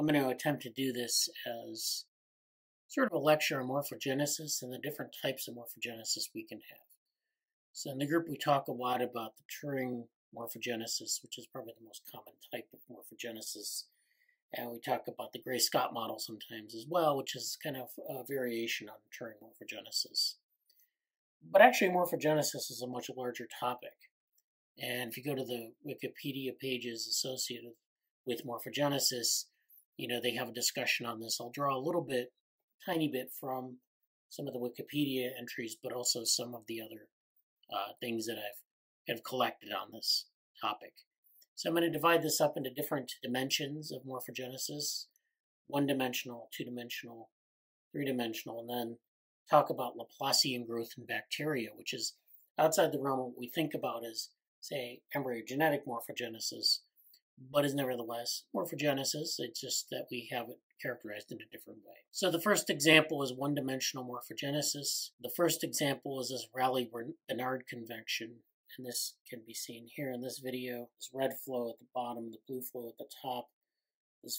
I'm going to attempt to do this as sort of a lecture on morphogenesis and the different types of morphogenesis we can have. So in the group we talk a lot about the Turing morphogenesis, which is probably the most common type of morphogenesis. And we talk about the Gray-Scott model sometimes as well, which is kind of a variation on Turing morphogenesis. But actually morphogenesis is a much larger topic. And if you go to the Wikipedia pages associated with morphogenesis, you know, they have a discussion on this. I'll draw a little bit, tiny bit from some of the Wikipedia entries, but also some of the other uh, things that I've have collected on this topic. So I'm going to divide this up into different dimensions of morphogenesis, one-dimensional, two-dimensional, three-dimensional, and then talk about Laplacian growth in bacteria, which is outside the realm of what we think about as, say, embryogenetic morphogenesis, but is nevertheless morphogenesis. It's just that we have it characterized in a different way. So the first example is one-dimensional morphogenesis. The first example is this Rayleigh-Benard convection, and this can be seen here in this video. This red flow at the bottom, the blue flow at the top.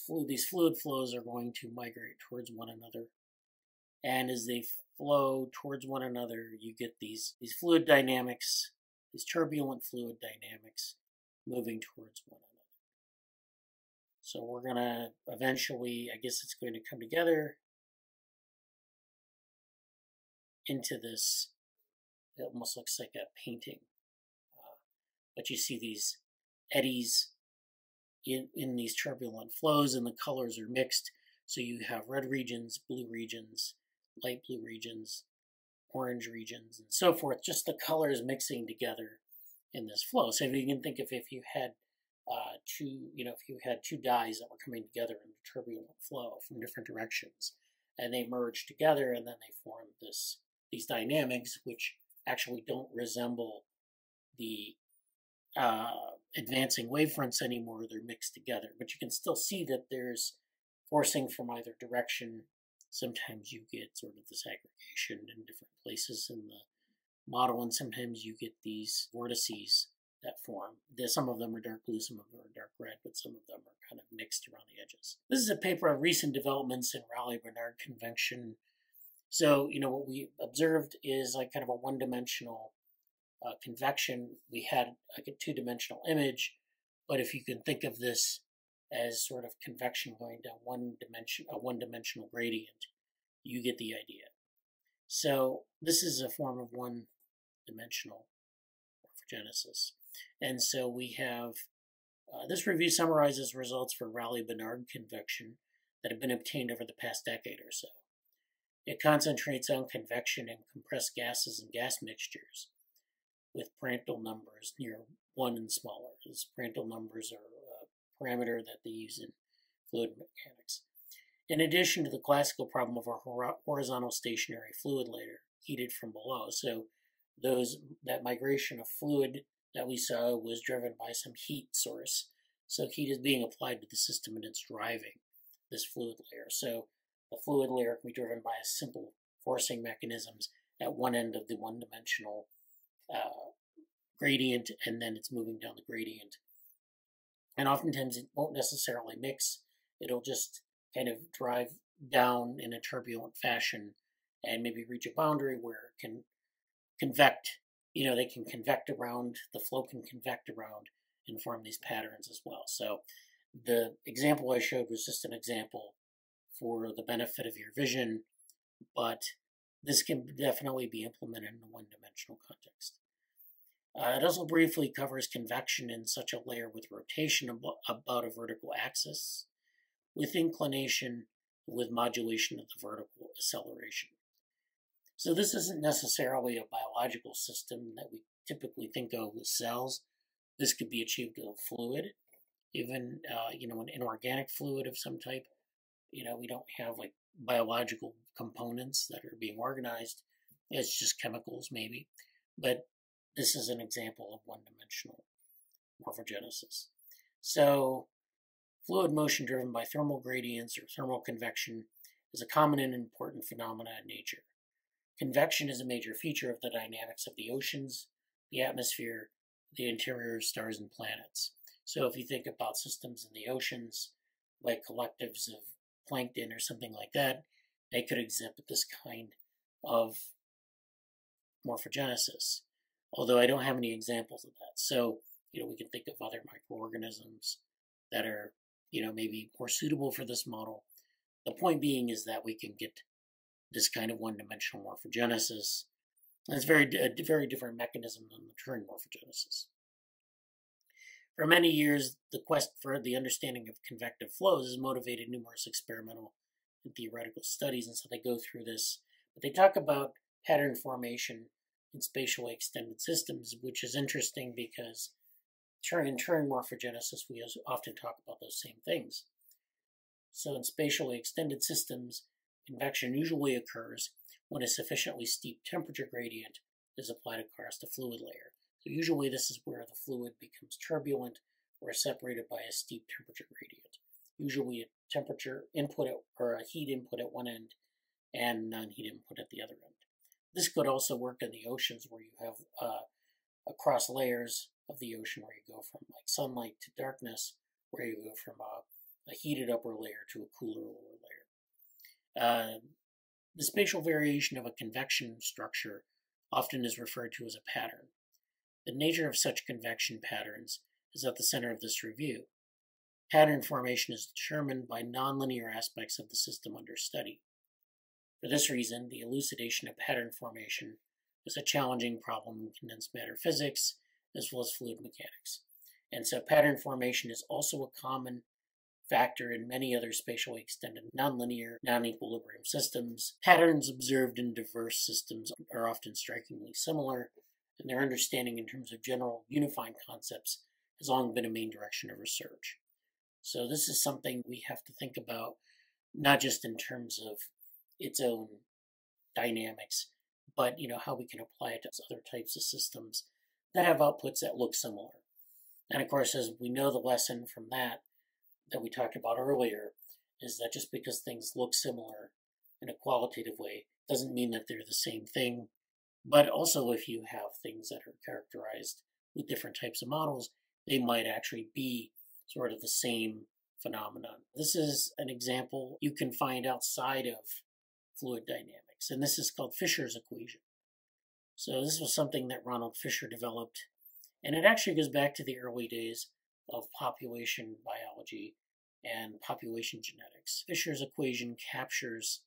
Fluid, these fluid flows are going to migrate towards one another. And as they flow towards one another, you get these, these fluid dynamics, these turbulent fluid dynamics moving towards one another. So we're going to eventually, I guess it's going to come together into this, it almost looks like a painting. Uh, but you see these eddies in, in these turbulent flows and the colors are mixed. So you have red regions, blue regions, light blue regions, orange regions, and so forth. Just the colors mixing together in this flow. So you can think of if you had uh, two, you know, if you had two dyes that were coming together in a turbulent flow from different directions, and they merge together, and then they form this these dynamics, which actually don't resemble the uh, advancing wavefronts anymore. They're mixed together, but you can still see that there's forcing from either direction. Sometimes you get sort of this aggregation in different places in the model, and sometimes you get these vortices that form. Some of them are dark blue, some of them are dark red, but some of them are kind of mixed around the edges. This is a paper on recent developments in Rayleigh-Benard convection. So, you know, what we observed is like kind of a one-dimensional uh, convection. We had like a two-dimensional image, but if you can think of this as sort of convection going down one dimension, a one-dimensional gradient, you get the idea. So this is a form of one-dimensional morphogenesis. And so we have uh, this review summarizes results for Rayleigh-Bénard convection that have been obtained over the past decade or so. It concentrates on convection in compressed gases and gas mixtures with Prandtl numbers near 1 and smaller. These Prandtl numbers are a parameter that they use in fluid mechanics. In addition to the classical problem of a horizontal stationary fluid layer heated from below, so those that migration of fluid that we saw was driven by some heat source. So heat is being applied to the system and it's driving this fluid layer. So the fluid layer can be driven by a simple forcing mechanisms at one end of the one-dimensional uh, gradient, and then it's moving down the gradient. And oftentimes it won't necessarily mix. It'll just kind of drive down in a turbulent fashion and maybe reach a boundary where it can convect you know, they can convect around, the flow can convect around and form these patterns as well. So the example I showed was just an example for the benefit of your vision, but this can definitely be implemented in a one-dimensional context. Uh, it also briefly covers convection in such a layer with rotation about a vertical axis, with inclination, with modulation of the vertical acceleration. So this isn't necessarily a biological system that we typically think of with cells. This could be achieved with a fluid, even uh, you know an inorganic fluid of some type. You know we don't have like biological components that are being organized. It's just chemicals maybe, but this is an example of one-dimensional morphogenesis. So fluid motion driven by thermal gradients or thermal convection is a common and important phenomena in nature. Convection is a major feature of the dynamics of the oceans, the atmosphere, the interior of stars and planets. So if you think about systems in the oceans, like collectives of plankton or something like that, they could exhibit this kind of morphogenesis. Although I don't have any examples of that. So, you know, we can think of other microorganisms that are, you know, maybe more suitable for this model. The point being is that we can get this kind of one-dimensional morphogenesis. And it's very a very different mechanism than the Turing morphogenesis. For many years, the quest for the understanding of convective flows has motivated numerous experimental and theoretical studies, and so they go through this. But they talk about pattern formation in spatially extended systems, which is interesting because in Turing morphogenesis, we often talk about those same things. So in spatially extended systems, convection usually occurs when a sufficiently steep temperature gradient is applied across the fluid layer. So usually this is where the fluid becomes turbulent or separated by a steep temperature gradient. Usually a temperature input at, or a heat input at one end and non-heat input at the other end. This could also work in the oceans where you have uh, across layers of the ocean where you go from like sunlight to darkness, where you go from a, a heated upper layer to a cooler lower layer. Uh, the spatial variation of a convection structure often is referred to as a pattern. The nature of such convection patterns is at the center of this review. Pattern formation is determined by nonlinear aspects of the system under study. For this reason, the elucidation of pattern formation is a challenging problem in condensed matter physics as well as fluid mechanics. And so pattern formation is also a common factor in many other spatially extended nonlinear, non-equilibrium systems. Patterns observed in diverse systems are often strikingly similar, and their understanding in terms of general unifying concepts has long been a main direction of research. So this is something we have to think about, not just in terms of its own dynamics, but you know how we can apply it to other types of systems that have outputs that look similar. And of course, as we know the lesson from that that we talked about earlier, is that just because things look similar in a qualitative way doesn't mean that they're the same thing. But also, if you have things that are characterized with different types of models, they might actually be sort of the same phenomenon. This is an example you can find outside of fluid dynamics, and this is called Fisher's equation. So this was something that Ronald Fisher developed, and it actually goes back to the early days of population biology and population genetics. Fisher's equation captures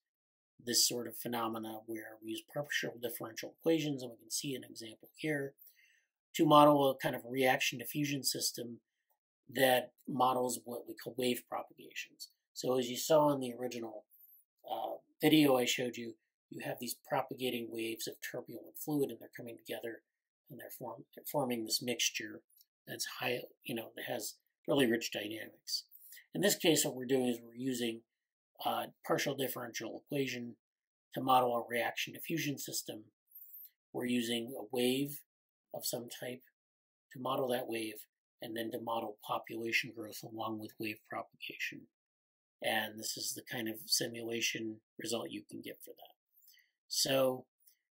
this sort of phenomena where we use partial differential equations, and we can see an example here, to model a kind of reaction diffusion system that models what we call wave propagations. So as you saw in the original uh, video I showed you, you have these propagating waves of turbulent fluid and they're coming together and they're, form, they're forming this mixture that's high, you know, that has really rich dynamics. In this case, what we're doing is we're using a partial differential equation to model a reaction diffusion system. We're using a wave of some type to model that wave and then to model population growth along with wave propagation. And this is the kind of simulation result you can get for that. So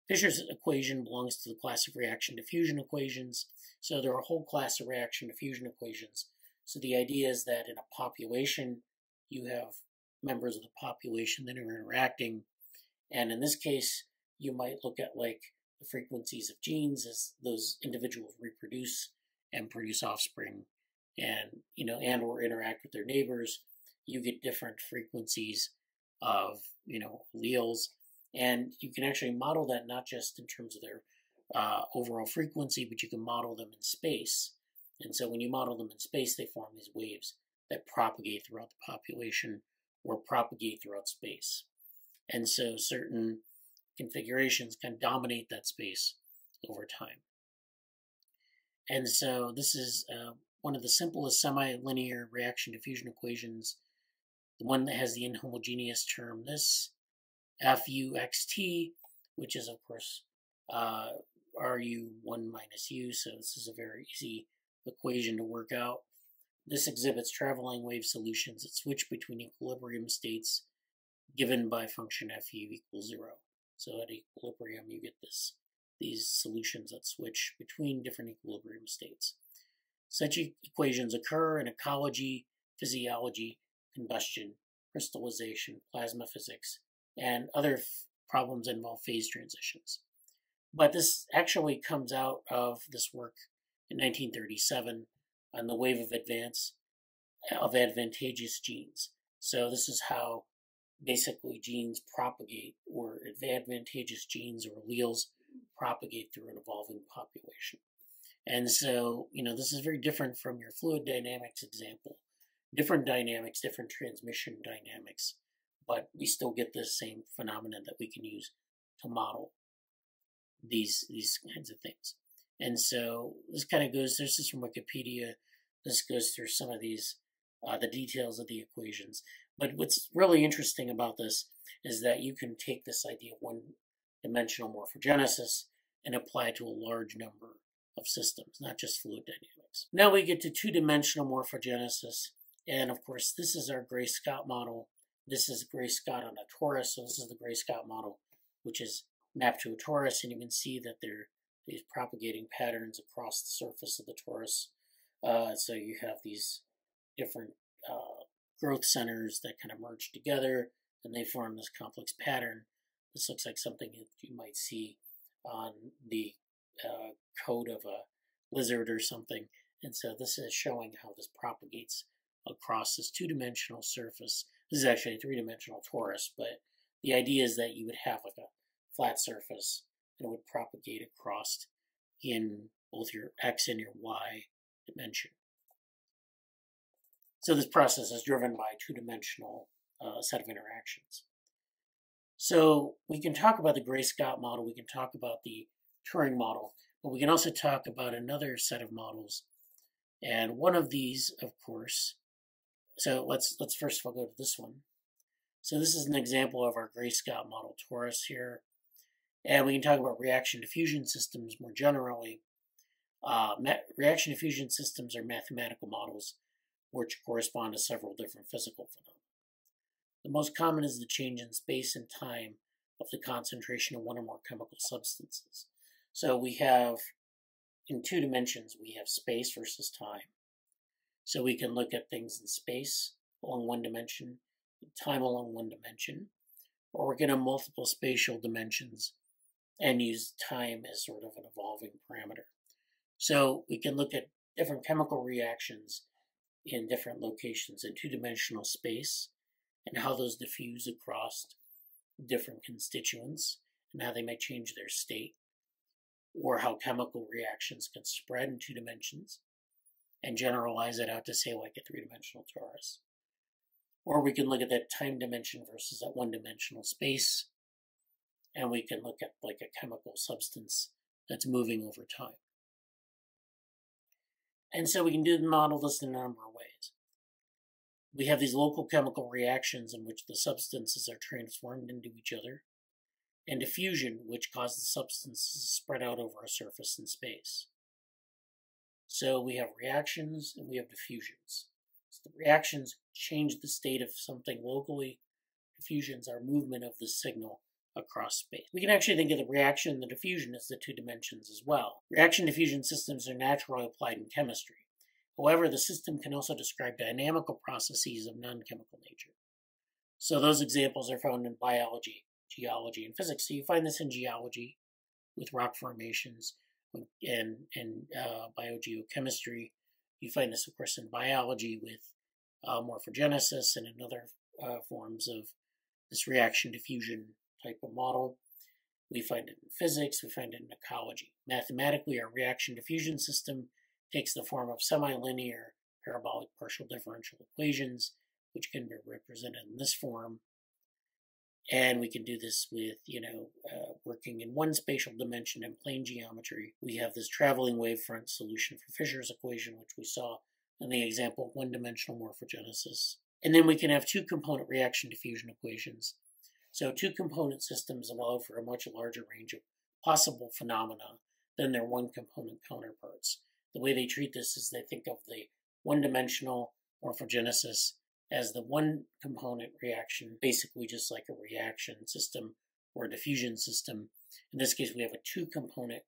Fisher's equation belongs to the class of reaction diffusion equations. So there are a whole class of reaction diffusion equations. So the idea is that in a population, you have members of the population that are interacting. And in this case, you might look at like the frequencies of genes as those individuals reproduce and produce offspring and you know and or interact with their neighbors you get different frequencies of you know alleles and you can actually model that not just in terms of their uh, overall frequency, but you can model them in space. And so when you model them in space, they form these waves that propagate throughout the population or propagate throughout space. And so certain configurations can dominate that space over time. And so this is uh, one of the simplest semi-linear reaction diffusion equations, the one that has the inhomogeneous term. This FUXT, which is, of course, uh, RU1 minus U, so this is a very easy equation to work out. This exhibits traveling wave solutions that switch between equilibrium states given by function FU equals zero. So at equilibrium, you get this these solutions that switch between different equilibrium states. Such equations occur in ecology, physiology, combustion, crystallization, plasma physics, and other f- problems involve phase transitions. But this actually comes out of this work in 1937 on the wave of advance of advantageous genes. So this is how basically genes propagate, or advantageous genes or alleles propagate through an evolving population. And so, you know, this is very different from your fluid dynamics example. Different dynamics, different transmission dynamics, but we still get the same phenomenon that we can use to model these these kinds of things. And so this kind of goes. This is from Wikipedia. This goes through some of these uh, the details of the equations. But what's really interesting about this is that you can take this idea of one-dimensional morphogenesis and apply it to a large number of systems, not just fluid dynamics. Now we get to two-dimensional morphogenesis, and of course this is our Gray-Scott model. This is Gray-Scott on a torus, so this is the Gray-Scott model, which is mapped to a torus, and you can see that there these propagating patterns across the surface of the torus. Uh, so you have these different uh, growth centers that kind of merge together, and they form this complex pattern. This looks like something that you might see on the uh, coat of a lizard or something. And so this is showing how this propagates across this two-dimensional surface. This is actually a three-dimensional torus, but the idea is that you would have like a flat surface and it would propagate across in both your x and your y dimension. So this process is driven by a two-dimensional uh, set of interactions. So we can talk about the Gray-Scott model, we can talk about the Turing model, but we can also talk about another set of models. And one of these, of course, so let's let's first of all go to this one. So this is an example of our Gray-Scott model torus here. And we can talk about reaction diffusion systems more generally. Uh, reaction diffusion systems are mathematical models which correspond to several different physical phenomena. The most common is the change in space and time of the concentration of one or more chemical substances. So we have, in two dimensions, we have space versus time. So we can look at things in space along one dimension, time along one dimension, or we can have multiple spatial dimensions and use time as sort of an evolving parameter. So we can look at different chemical reactions in different locations in two-dimensional space and how those diffuse across different constituents and how they might change their state or how chemical reactions can spread in two dimensions and generalize it out to say like a three-dimensional torus. Or we can look at that time dimension versus that one-dimensional space and we can look at like a chemical substance that's moving over time. And so we can do the model this in a number of ways. We have these local chemical reactions in which the substances are transformed into each other, and diffusion, which causes substances to spread out over a surface in space. So we have reactions and we have diffusions. So the reactions change the state of something locally. Diffusions are movement of the signal across space. We can actually think of the reaction and the diffusion as the two dimensions as well. Reaction diffusion systems are naturally applied in chemistry. However, the system can also describe dynamical processes of non-chemical nature. So those examples are found in biology, geology, and physics. So you find this in geology with rock formations and, and uh, biogeochemistry. You find this, of course, in biology with uh, morphogenesis and in other uh, forms of this reaction diffusion type of model. We find it in physics, we find it in ecology. Mathematically, our reaction diffusion system takes the form of semi-linear parabolic partial differential equations, which can be represented in this form. And we can do this with, you know, uh, working in one spatial dimension in plane geometry. We have this traveling wavefront solution for Fisher's equation, which we saw in the example of one-dimensional morphogenesis. And then we can have two-component reaction diffusion equations so two component systems allow for a much larger range of possible phenomena than their one component counterparts. The way they treat this is they think of the one dimensional morphogenesis as the one component reaction, basically just like a reaction system or a diffusion system. In this case, we have a two component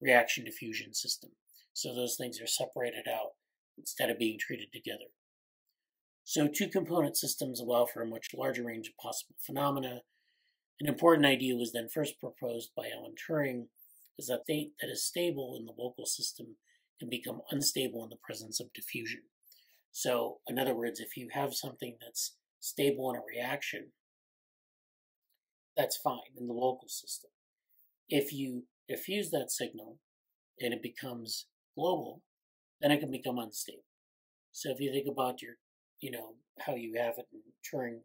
reaction diffusion system. So those things are separated out instead of being treated together. So two component systems allow for a much larger range of possible phenomena. An important idea was then first proposed by Alan Turing, is that state that is stable in the local system can become unstable in the presence of diffusion. So, in other words, if you have something that's stable in a reaction, that's fine in the local system. If you diffuse that signal and it becomes global, then it can become unstable. So if you think about your, you know, how you have it in Turing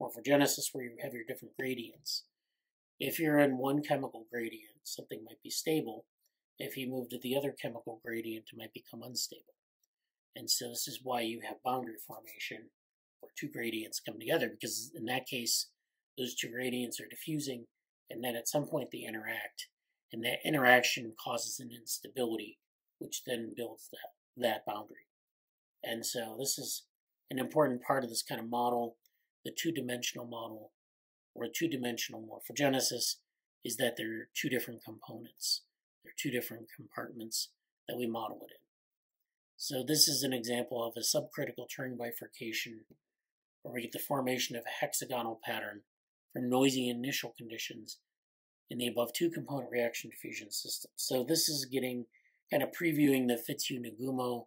morphogenesis where you have your different gradients. If you're in one chemical gradient, something might be stable. If you move to the other chemical gradient, it might become unstable. And so this is why you have boundary formation where two gradients come together, because in that case, those two gradients are diffusing, and then at some point they interact, and that interaction causes an instability, which then builds that, that boundary. And so this is an important part of this kind of model, the two-dimensional model, or two-dimensional morphogenesis, is that there are two different components. There are two different compartments that we model it in. So this is an example of a subcritical Turing bifurcation where we get the formation of a hexagonal pattern from noisy initial conditions in the above two component reaction diffusion system. So this is getting kind of previewing the Fitzhugh-Nagumo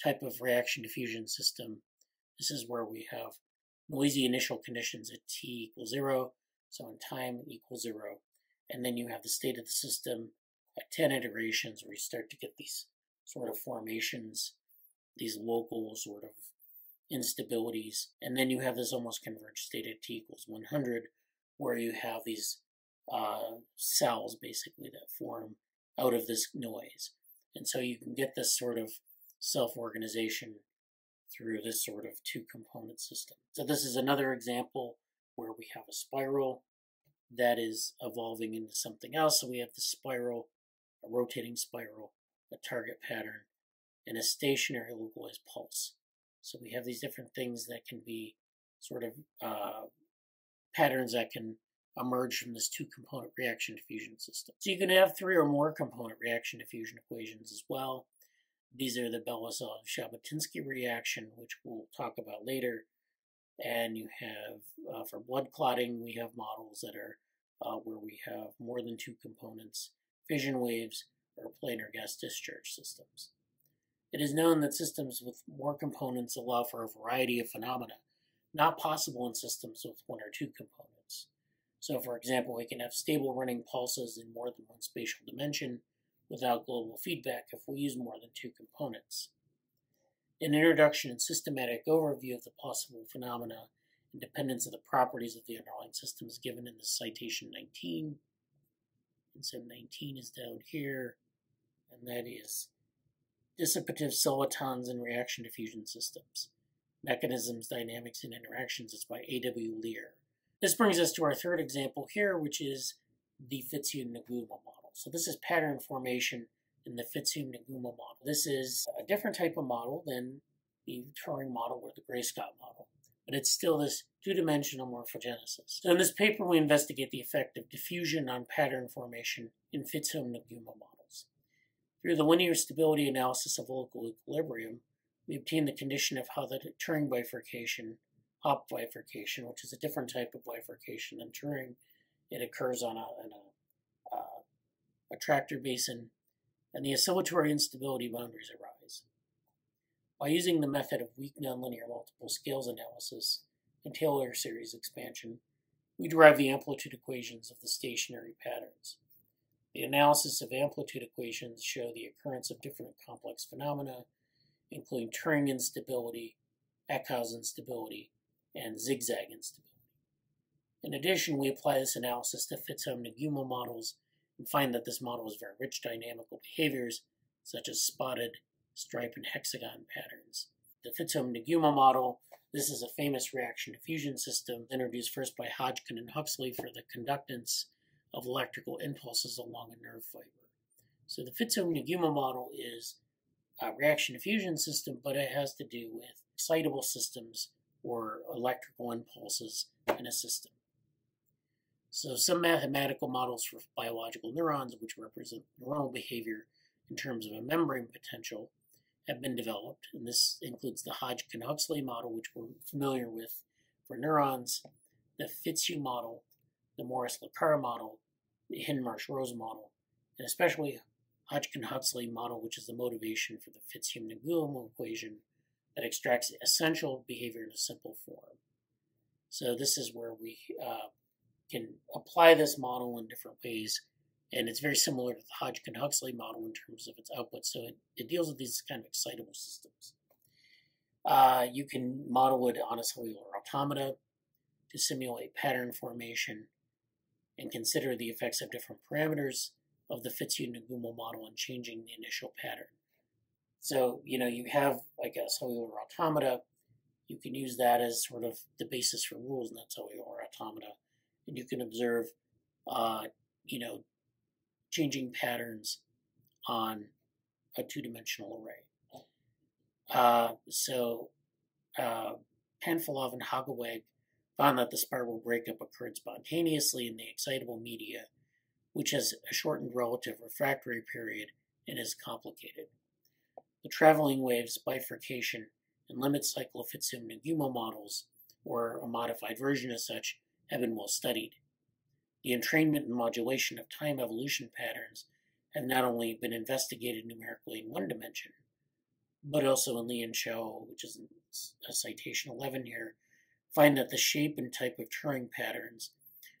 type of reaction diffusion system. This is where we have noisy initial conditions at t equals zero, so in time equals zero, and then you have the state of the system at 10 iterations where you start to get these sort of formations, these local sort of instabilities. And then you have this almost converged state at t equals 100, where you have these uh, cells basically that form out of this noise. And so you can get this sort of self-organization through this sort of two-component system. So this is another example where we have a spiral that is evolving into something else. So we have the spiral, a rotating spiral, a target pattern, and a stationary localized pulse. So we have these different things that can be sort of uh, patterns that can emerge from this two-component reaction diffusion system. So you can have three or more component reaction diffusion equations as well. These are the Belousov-Zhabotinsky reaction, which we'll talk about later. And you have, uh, for blood clotting, we have models that are uh, where we have more than two components, fission waves, or planar gas discharge systems. It is known that systems with more components allow for a variety of phenomena, not possible in systems with one or two components. So, for example, we can have stable running pulses in more than one spatial dimension without global feedback if we use more than two components. An introduction and systematic overview of the possible phenomena and dependence of the properties of the underlying system is given in the citation 19. And so 19 is down here, and that is dissipative solitons and reaction diffusion systems. Mechanisms, Dynamics, and Interactions is by A.W. Liehr. This brings us to our third example here, which is the Fitzhugh-Nagumo model. So this is pattern formation in the Fitzhugh-Nagumo model. This is a different type of model than the Turing model or the Gray-Scott model, but it's still this two-dimensional morphogenesis. So in this paper, we investigate the effect of diffusion on pattern formation in Fitzhugh-Nagumo model. Through the linear stability analysis of local equilibrium, we obtain the condition of how the Turing bifurcation, Hopf bifurcation, which is a different type of bifurcation than Turing, it occurs on a, a, uh, a attractor basin, and the oscillatory instability boundaries arise. By using the method of weak nonlinear multiple scales analysis and Taylor series expansion, we derive the amplitude equations of the stationary patterns. The analysis of amplitude equations show the occurrence of different complex phenomena, including Turing instability, Eckhaus instability, and zigzag instability. In addition, we apply this analysis to Fitzhugh-Nagumo models and find that this model has very rich dynamical behaviors, such as spotted, stripe, and hexagon patterns. The Fitzhugh-Nagumo model, this is a famous reaction diffusion system introduced first by Hodgkin and Huxley for the conductance of electrical impulses along a nerve fiber. So the Fitzhugh-Nagumo model is a reaction diffusion system, but it has to do with excitable systems or electrical impulses in a system. So some mathematical models for biological neurons, which represent neuronal behavior in terms of a membrane potential, have been developed, and this includes the Hodgkin-Huxley model, which we're familiar with for neurons, the Fitzhugh model, the Morris-Lecar model, the Hindmarsh-Rose model, and especially Hodgkin-Huxley model, which is the motivation for the Fitzhugh-Nagumo equation that extracts essential behavior in a simple form. So this is where we uh, can apply this model in different ways, and it's very similar to the Hodgkin-Huxley model in terms of its output. So it, it deals with these kind of excitable systems. Uh, you can model it on a cellular automata to simulate pattern formation and consider the effects of different parameters of the Fitzhugh-Nagumo model on changing the initial pattern. So, you know, you have like a cellular automata. You can use that as sort of the basis for rules in that cellular automata. And you can observe, uh, you know, changing patterns on a two-dimensional array. Uh, so, uh, Panfilov and Hogeweg that the spiral breakup occurred spontaneously in the excitable media, which has a shortened relative refractory period and is complicated. The traveling waves bifurcation and limit cycle Fitzhugh-Nagumo models, or a modified version of such, have been well studied. The entrainment and modulation of time evolution patterns have not only been investigated numerically in one dimension, but also in Li and Xiao, which is a citation 11 here, find that the shape and type of Turing patterns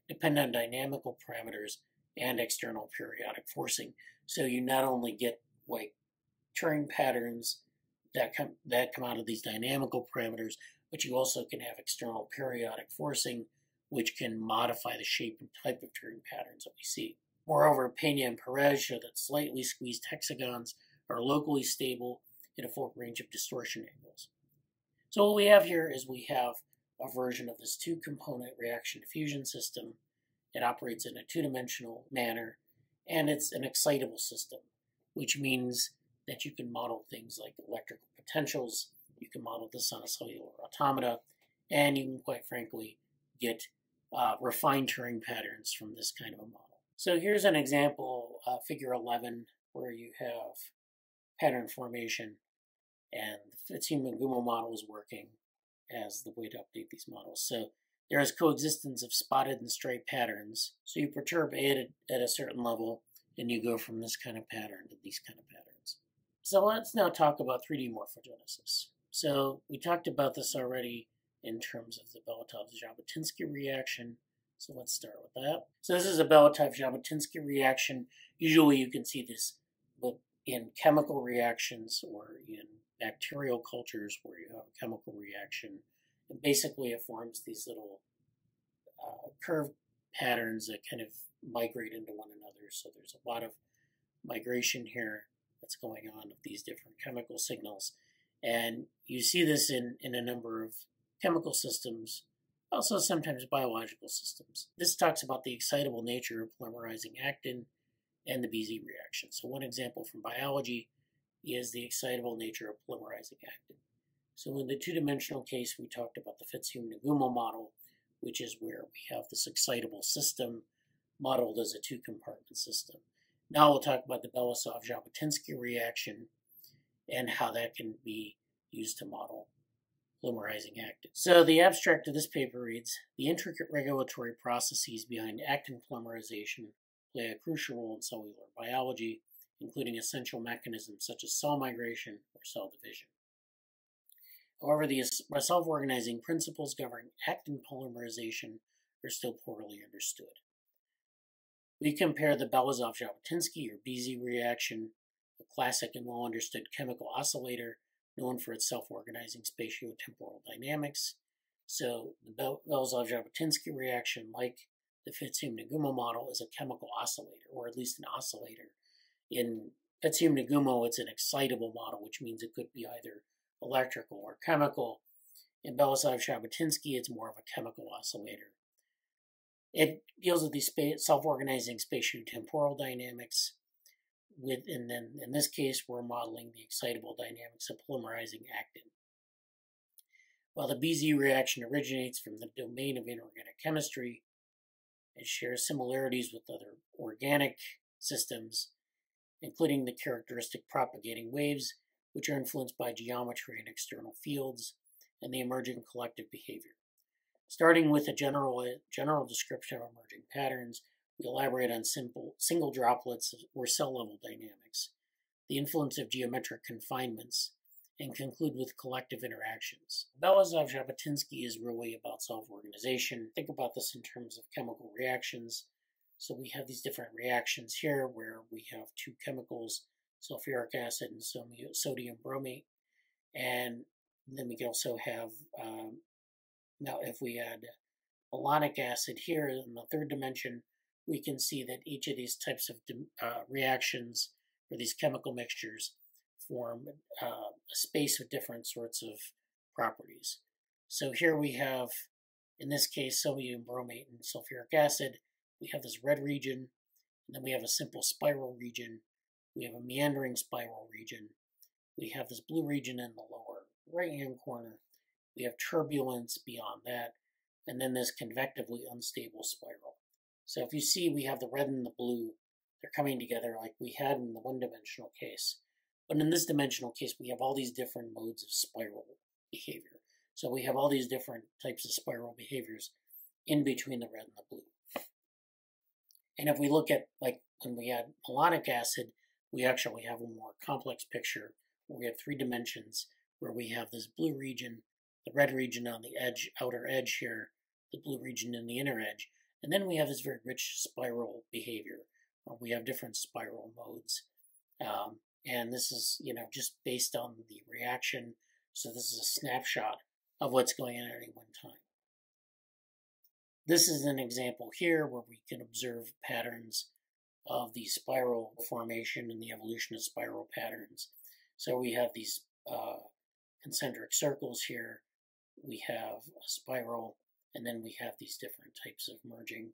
depend on dynamical parameters and external periodic forcing. So you not only get like Turing patterns that come that come out of these dynamical parameters, but you also can have external periodic forcing, which can modify the shape and type of Turing patterns that we see. Moreover, Pena and Perez show that slightly squeezed hexagons are locally stable in a full range of distortion angles. So what we have here is we have a version of this two-component reaction diffusion system. It operates in a two-dimensional manner, and it's an excitable system, which means that you can model things like electrical potentials, you can model this on a cellular automata, and you can quite frankly get uh, refined Turing patterns from this kind of a model. So here's an example, uh, figure 11, where you have pattern formation and the Fitzhugh-Nagumo model is working as the way to update these models. So there is coexistence of spotted and straight patterns. So you perturb A at a, at a certain level, and you go from this kind of pattern to these kind of patterns. So let's now talk about 3D morphogenesis. So we talked about this already in terms of the Belousov-Zhabotinsky reaction. So let's start with that. So this is a Belousov-Zhabotinsky reaction. Usually you can see this in chemical reactions or in bacterial cultures where you have a chemical reaction. And basically it forms these little uh, curved patterns that kind of migrate into one another. So there's a lot of migration here that's going on of these different chemical signals. And you see this in, in a number of chemical systems, also sometimes biological systems. This talks about the excitable nature of polymerizing actin and the BZ reaction. So one example from biology is the excitable nature of polymerizing actin. So in the two-dimensional case, we talked about the Fitzhugh-Nagumo model, which is where we have this excitable system modeled as a two-compartment system. Now we'll talk about the Belousov-Zhabotinsky reaction and how that can be used to model polymerizing actin. So the abstract of this paper reads, the intricate regulatory processes behind actin polymerization play a crucial role in cellular biology, including essential mechanisms such as cell migration or cell division. However, the self-organizing principles governing actin polymerization are still poorly understood. We compare the Belousov-Zhabotinsky or BZ reaction, a classic and well understood chemical oscillator known for its self-organizing spatiotemporal dynamics. So the Belousov-Zhabotinsky reaction, like the Fitzhugh-Nagumo model, is a chemical oscillator, or at least an oscillator. In Fitzhugh-Nagumo, it's an excitable model, which means it could be either electrical or chemical. In Belousov-Zhabotinsky, it's more of a chemical oscillator. It deals with these self-organizing spatio-temporal dynamics. With, and then in this case, we're modeling the excitable dynamics of polymerizing actin. While the BZ reaction originates from the domain of inorganic chemistry, it shares similarities with other organic systems, including the characteristic propagating waves which are influenced by geometry and external fields, and the emerging collective behavior. Starting with a general, uh, general description of emerging patterns, we elaborate on simple single droplets or cell level dynamics, the influence of geometric confinements, and conclude with collective interactions. Belousov uh, Zhabotinsky is really about self organization. Think about this in terms of chemical reactions. So we have these different reactions here where we have two chemicals, sulfuric acid and sodium bromate. And then we can also have, um, now if we add malonic acid here in the third dimension, we can see that each of these types of uh, reactions or these chemical mixtures form uh, a space with different sorts of properties. So here we have, in this case, sodium bromate and sulfuric acid. We have this red region, and then we have a simple spiral region. We have a meandering spiral region. We have this blue region in the lower right-hand corner. We have turbulence beyond that, and then this convectively unstable spiral. So if you see, we have the red and the blue. They're coming together like we had in the one-dimensional case. But in this dimensional case, we have all these different modes of spiral behavior. So we have all these different types of spiral behaviors in between the red and the blue. And if we look at, like, when we add malonic acid, we actually have a more complex picture where we have three dimensions, where we have this blue region, the red region on the edge, outer edge here, the blue region in the inner edge, and then we have this very rich spiral behavior, we have different spiral modes. Um, and this is, you know, just based on the reaction. So this is a snapshot of what's going on at any one time. This is an example here where we can observe patterns of the spiral formation and the evolution of spiral patterns. So we have these uh, concentric circles here. We have a spiral, and then we have these different types of merging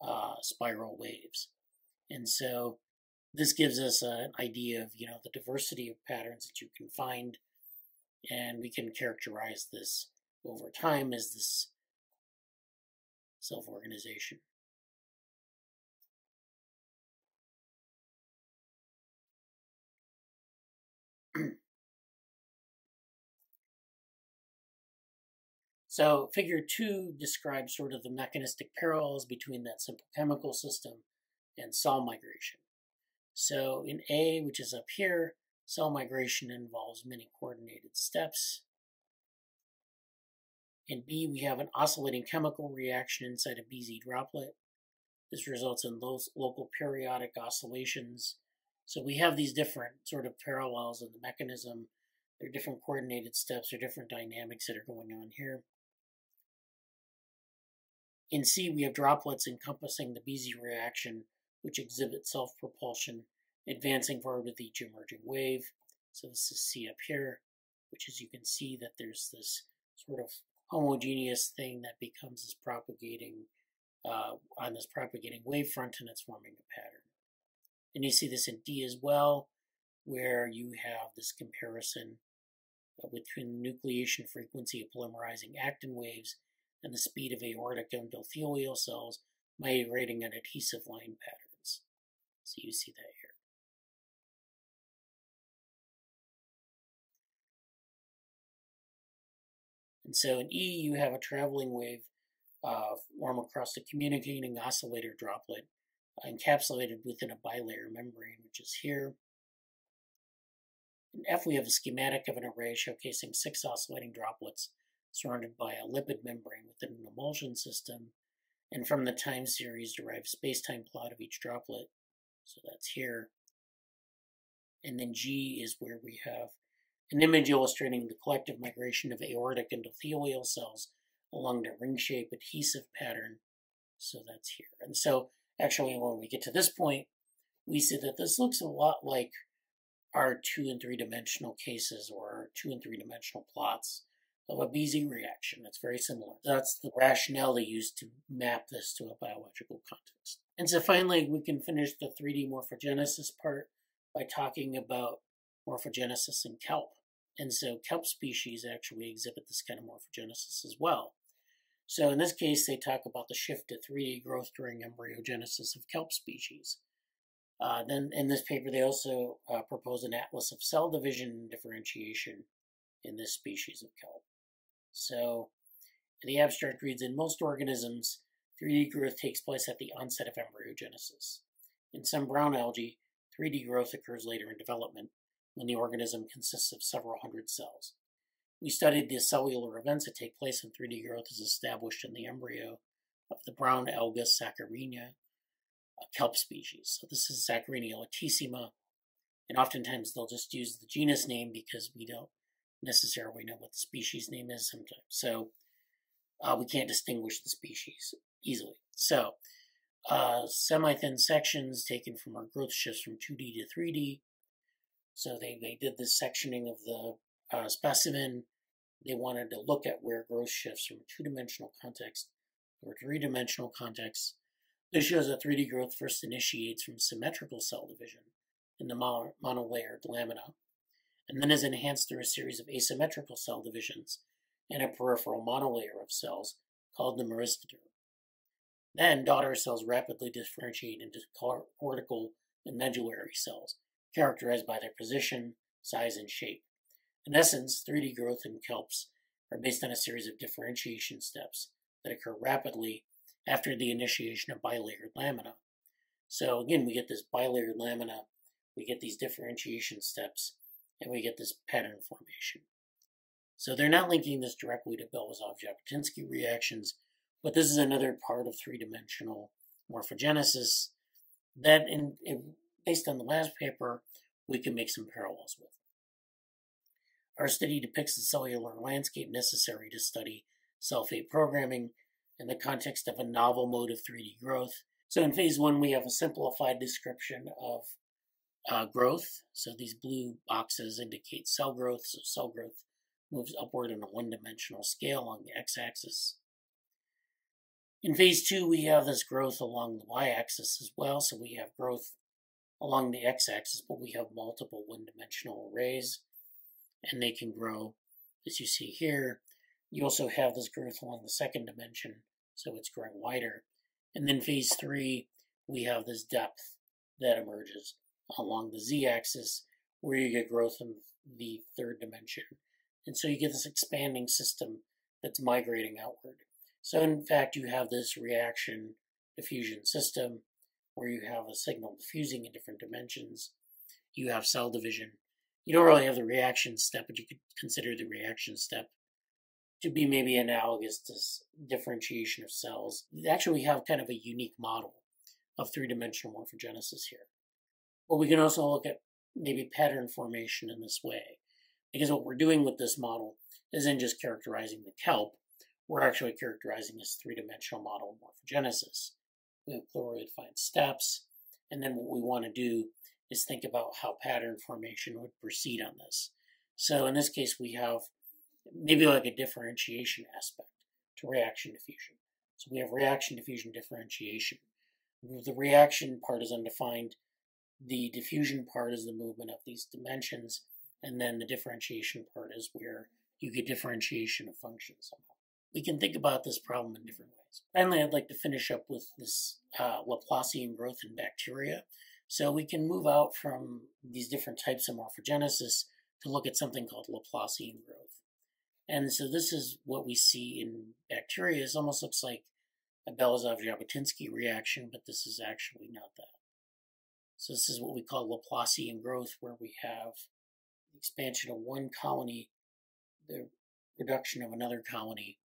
uh, spiral waves. And so this gives us an idea of you know the diversity of patterns that you can find and we can characterize this over time as this self-organization So figure two describes sort of the mechanistic parallels between that simple chemical system and cell migration. So in A, which is up here, cell migration involves many coordinated steps. In B, we have an oscillating chemical reaction inside a BZ droplet. This results in those local periodic oscillations. So we have these different sort of parallels in the mechanism. There are different coordinated steps or different dynamics that are going on here. In C, we have droplets encompassing the BZ reaction which exhibit self-propulsion advancing forward with each emerging wave. So this is C up here, which as you can see that there's this sort of homogeneous thing that becomes this propagating uh, on this propagating wavefront and it's forming a pattern. And you see this in D as well, where you have this comparison between nucleation frequency of polymerizing actin waves and the speed of aortic endothelial cells migrating an adhesive line patterns. So you see that And so in E, you have a traveling wave uh, form across the communicating oscillator droplet encapsulated within a bilayer membrane, which is here. In F, we have a schematic of an array showcasing six oscillating droplets surrounded by a lipid membrane within an emulsion system, and from the time series derived space-time plot of each droplet so that's here. And then G is where we have an image illustrating the collective migration of aortic endothelial cells along the ring-shaped adhesive pattern. So that's here. And so actually when we get to this point, we see that this looks a lot like our two and three dimensional cases or two and three dimensional plots of a BZ reaction. It's very similar. That's the rationale they used to map this to a biological context. And so finally, we can finish the 3D morphogenesis part by talking about morphogenesis in kelp. And so kelp species actually exhibit this kind of morphogenesis as well. So in this case, they talk about the shift to 3D growth during embryogenesis of kelp species. Uh, then in this paper, they also uh, propose an atlas of cell division and differentiation in this species of kelp. So the abstract reads, in most organisms, 3D growth takes place at the onset of embryogenesis. In some brown algae, 3D growth occurs later in development when the organism consists of several hundred cells. We studied the cellular events that take place when 3D growth is established in the embryo of the brown alga Saccharina, a kelp species. So this is Saccharina latissima, and oftentimes they'll just use the genus name because we don't necessarily know what the species name is sometimes. So uh, we can't distinguish the species easily. So uh, semi-thin sections taken from our growth shifts from 2D to 3D. So they, they did the sectioning of the uh, specimen. They wanted to look at where growth shifts from a two-dimensional context or three-dimensional context. This shows that 3D growth first initiates from symmetrical cell division in the monolayered lamina, and then is enhanced through a series of asymmetrical cell divisions in a peripheral monolayer of cells called the meristoderm. Then daughter cells rapidly differentiate into cortical and medullary cells, characterized by their position, size, and shape. In essence, 3D growth in kelps are based on a series of differentiation steps that occur rapidly after the initiation of bilayered lamina. So again, we get this bilayered lamina, we get these differentiation steps, and we get this pattern formation. So they're not linking this directly to Belousov-Zhabotinsky reactions, but this is another part of three-dimensional morphogenesis that, in, based on the last paper, we can make some parallels with. Our study depicts the cellular landscape necessary to study cell fate programming in the context of a novel mode of 3D growth. So in phase one, we have a simplified description of uh, growth. So these blue boxes indicate cell growth. So cell growth moves upward in a one-dimensional scale along the x-axis. In phase two, we have this growth along the y-axis as well. So we have growth along the x-axis, but we have multiple one-dimensional arrays, and they can grow, as you see here, you also have this growth along the second dimension, so it's growing wider. And then phase three, we have this depth that emerges along the z-axis, where you get growth in the third dimension. And so you get this expanding system that's migrating outward. So in fact, you have this reaction diffusion system where you have a signal diffusing in different dimensions. You have cell division. You don't really have the reaction step, but you could consider the reaction step to be maybe analogous to differentiation of cells. Actually, we have kind of a unique model of three-dimensional morphogenesis here. But we can also look at maybe pattern formation in this way. Because what we're doing with this model isn't just characterizing the kelp, we're actually characterizing this three-dimensional model of morphogenesis. We have clearly defined steps, and then what we want to do is think about how pattern formation would proceed on this. So in this case, we have maybe like a differentiation aspect to reaction diffusion. So we have reaction diffusion differentiation. The reaction part is undefined. The diffusion part is the movement of these dimensions. And then the differentiation part is where you get differentiation of functions. We can think about this problem in different ways. Finally, I'd like to finish up with this uh, Laplacian growth in bacteria. So we can move out from these different types of morphogenesis to look at something called Laplacian growth. And so this is what we see in bacteria. It almost looks like a Belousov-Zhabotinsky reaction, but this is actually not that. So this is what we call Laplacian growth, where we have expansion of one colony, the reduction of another colony,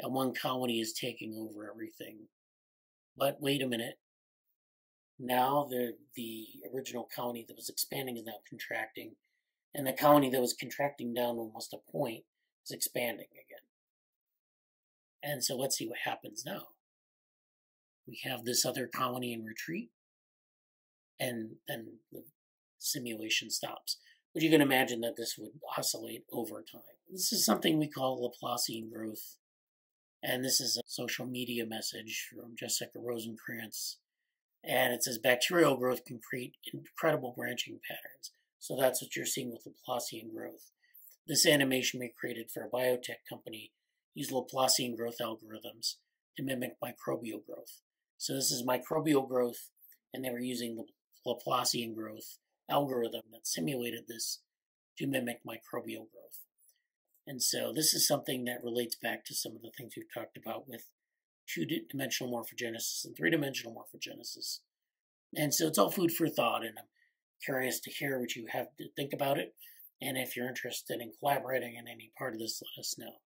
and one colony is taking over everything. But wait a minute. Now the the original colony that was expanding is now contracting, and the colony that was contracting down almost a point is expanding again. And so let's see what happens now. We have this other colony in retreat, and then the simulation stops. But you can imagine that this would oscillate over time. This is something we call Laplacian growth. And this is a social media message from Jessica Rosenkrantz. And it says bacterial growth can create incredible branching patterns. So that's what you're seeing with Laplacian growth. This animation we created for a biotech company used Laplacian growth algorithms to mimic microbial growth. So this is microbial growth, and they were using the Laplacian growth algorithm that simulated this to mimic microbial growth. And so this is something that relates back to some of the things we've talked about with two-dimensional morphogenesis and three-dimensional morphogenesis. And so it's all food for thought, and I'm curious to hear what you have to think about it. And if you're interested in collaborating in any part of this, let us know.